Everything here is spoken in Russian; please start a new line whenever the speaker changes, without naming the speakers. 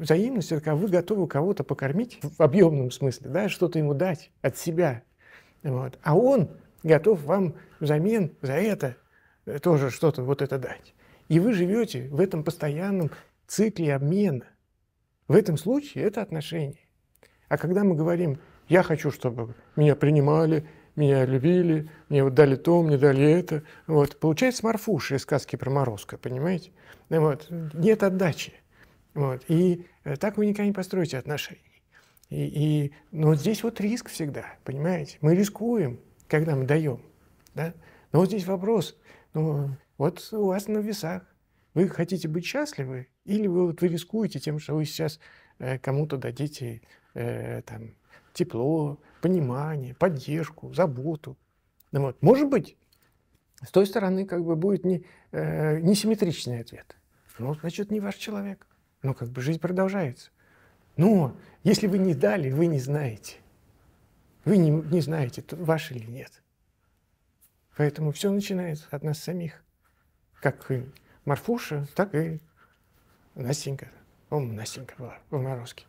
Взаимность – это когда вы готовы кого-то покормить в объемном смысле, да, что-то ему дать от себя. Вот. А он готов вам взамен за это тоже что-то вот это дать. И вы живете в этом постоянном цикле обмена. В этом случае это отношения. А когда мы говорим, я хочу, чтобы меня принимали, меня любили, мне вот дали то, мне дали это, вот, получается Марфуша из сказки про Морозко, понимаете? Вот. Нет отдачи. Вот. И э, так вы никогда не построите отношения. И, и, но вот здесь вот риск всегда, понимаете? Мы рискуем, когда мы даем. Да? Но вот здесь вопрос, ну, вот у вас на весах. Вы хотите быть счастливы, или вы, вот, вы рискуете тем, что вы сейчас э, кому-то дадите э, там, тепло, понимание, поддержку, заботу. Ну, вот. Может быть, с той стороны как бы будет не, э, несимметричный ответ. Ну, значит, не ваш человек. Ну, как бы жизнь продолжается. Но если вы не дали, вы не знаете. Вы не, не знаете, ваш или нет. Поэтому все начинается от нас самих. Как и Марфуша, так и Настенька. О, Настенька была в Морозке.